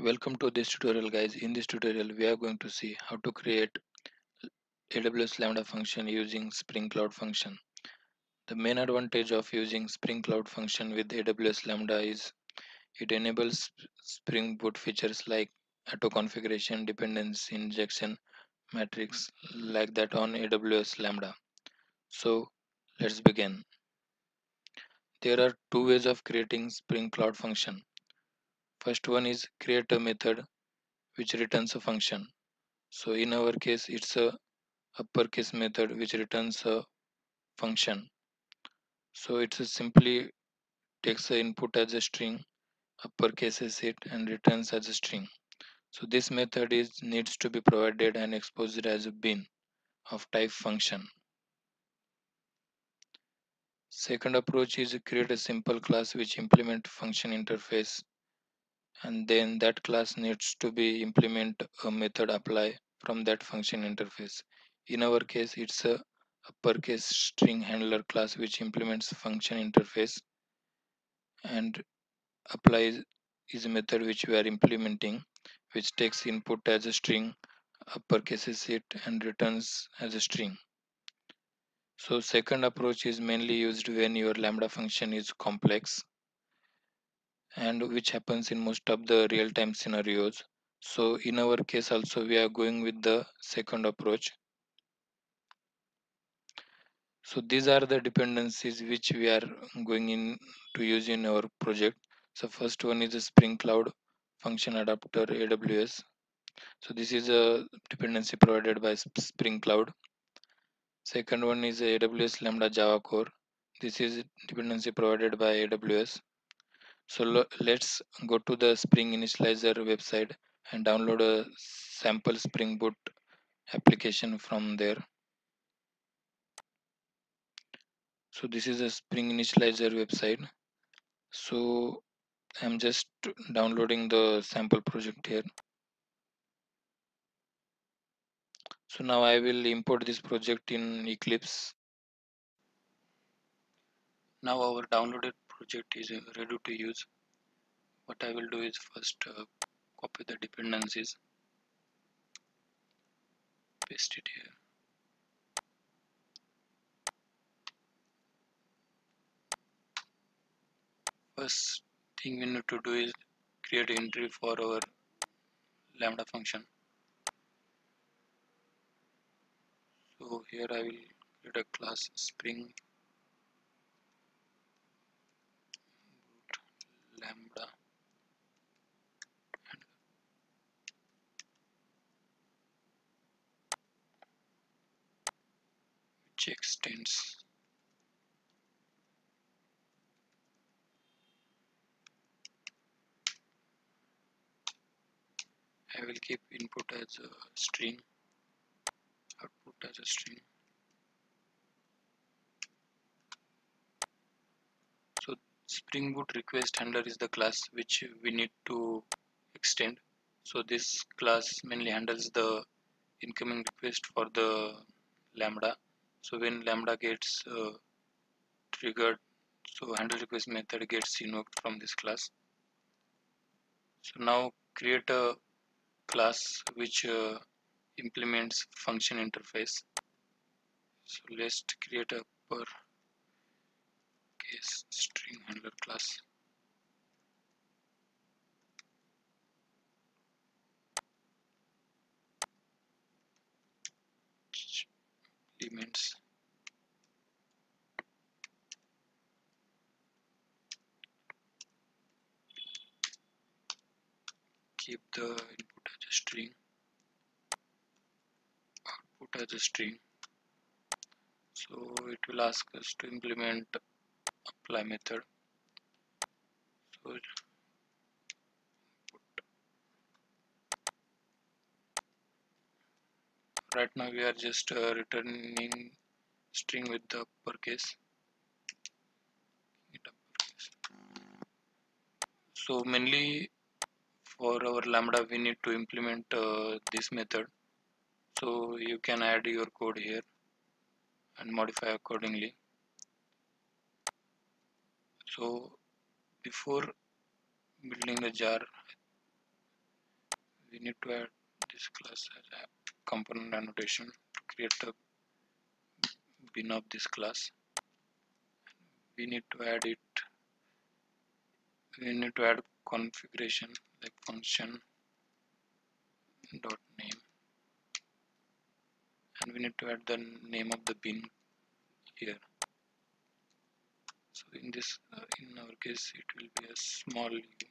Welcome to this tutorial guys. In this tutorial we are going to see how to create AWS Lambda function using Spring Cloud function. The main advantage of using Spring Cloud function with AWS Lambda is it enables Spring Boot features like auto configuration, dependency injection, metrics like that on AWS Lambda. So let's begin. There are two ways of creating Spring Cloud function. First one is create a method which returns a function. So in our case it's a uppercase method which returns a function. So it's simply takes the input as a string, uppercases it and returns as a string. So this method is needs to be provided and exposed as a bean of type function. Second approach is create a simple class which implement function interface and then that class needs to be implement a method apply from that function interface. In our case it's a uppercase string handler class which implements function interface and apply is a method which we are implementing which takes input as a string uppercases it and returns as a string so second approach is mainly used when your lambda function is complex and which happens in most of the real-time scenarios. So in our case also we are going with the second approach. So these are the dependencies which we are going in to use in our project. So first one is the spring cloud function adapter aws so this is a dependency provided by spring cloud. Second one is aws lambda java core. This is dependency provided by aws so let's go to the spring Initializr website and download a sample spring boot application from there. So this is a spring Initializr website. So i'm just downloading the sample project here. So now i will import this project in eclipse. Now our downloaded project is ready to use. What i will do is first uh, copy the dependencies paste it here. First thing we need to do is create entry for our lambda function. So here I will create a class spring lambda. Which extends I will keep input as a string output as a string so spring boot request handler is the class which we need to extend. So this class mainly handles the incoming request for the lambda. So when lambda gets uh, triggered so handle request method gets invoked from this class. So now create a class which uh, implements function interface. So let's create a per case class. Implements. Keep the input as a string. Output as a string. So it will ask us to implement apply method right now we are just uh, returning string with the uppercase so mainly for our lambda we need to implement uh, this method. So you can add your code here and modify accordingly. So before building the jar. We need to add this class as a component annotation to create a bean of this class. We need to add it we need to add configuration like function dot name. And we need to add the name of the bean here so in this uh, in our case it will be a small u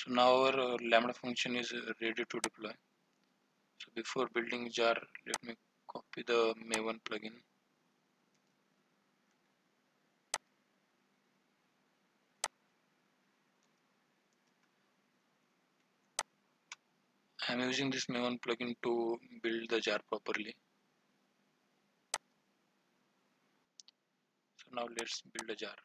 so now our uh, lambda function is uh, ready to deploy. So before building jar let me copy the maven plugin. I'm using this maven plugin to build the jar properly now let's build a jar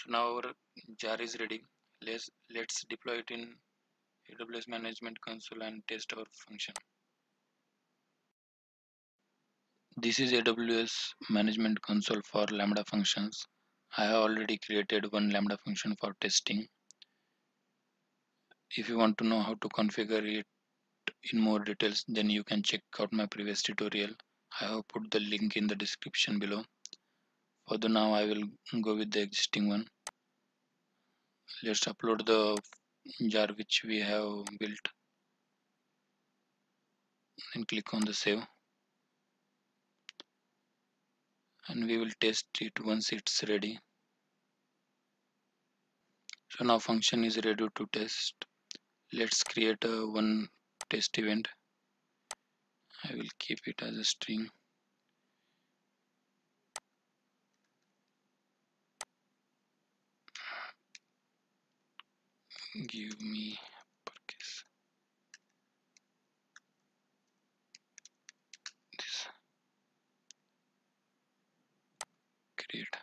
so now our jar is ready. Let's let's deploy it in aws management console and test our function. This is aws management console for lambda functions. I have already created one lambda function for testing. If you want to know how to configure it in more details then you can check out my previous tutorial. I have put the link in the description below for now I will go with the existing one. Let's upload the jar which we have built. And click on the save. And we will test it once it's ready. So now function is ready to test. Let's create a one test event. I will keep it as a string give me this create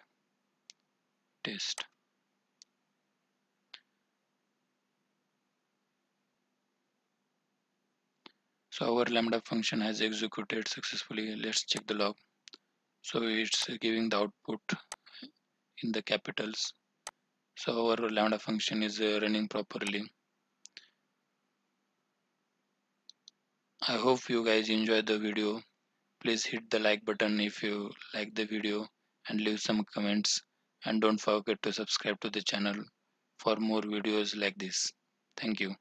test. So our lambda function has executed successfully. Let's check the log. So it's giving the output in the capitals so our lambda function is uh, running properly. I hope you guys enjoyed the video. Please hit the like button if you like the video and leave some comments. And don't forget to subscribe to the channel for more videos like this. Thank you